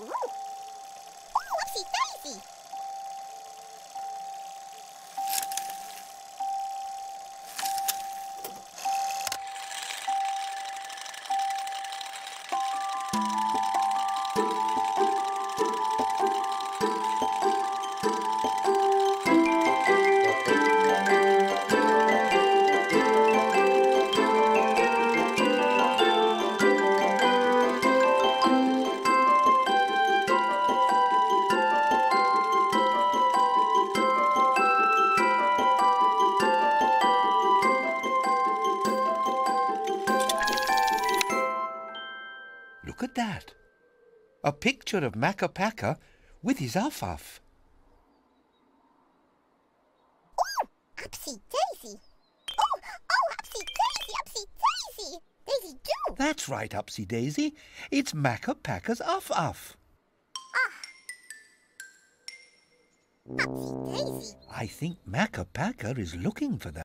Ooh. Oh, Daisy! Look at that. A picture of Makka Pakka with his uff uff. Ooh, Upsy Daisy! Oh, oh, Upsy Daisy, Upsy Daisy! Daisy do! That's right, Upsy Daisy. It's Pakka's uff uff. Upsy Daisy! I think Makka Pakka is looking for that.